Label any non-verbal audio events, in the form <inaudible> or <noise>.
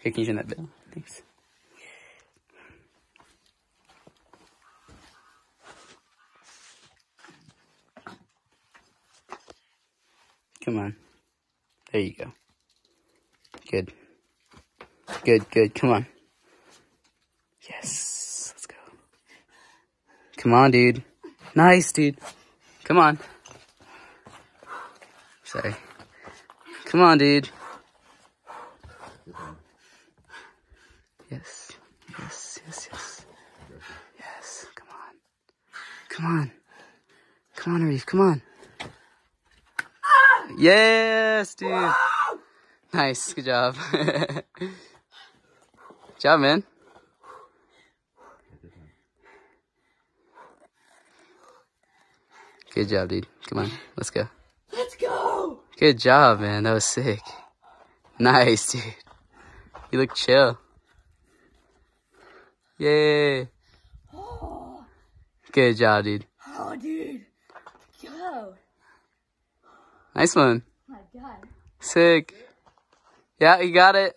Here, can you turn that bell? Thanks. Come on. There you go. Good. Good, good. Come on. Yes. Let's go. Come on, dude. Nice, dude. Come on. Sorry. Come on, dude. Yes. Yes, yes, yes. Yes. Come on. Come on. Come on, Reef. Come on. Yes, dude. Nice. Good job. Good <laughs> job, man. Good job, dude. Come on. Let's go. Let's go. Good job, man. That was sick. Nice, dude. You look chill. Yay. Good job, dude. Oh, dude. Go. Nice one. Oh my God. Sick. Yeah, you got it.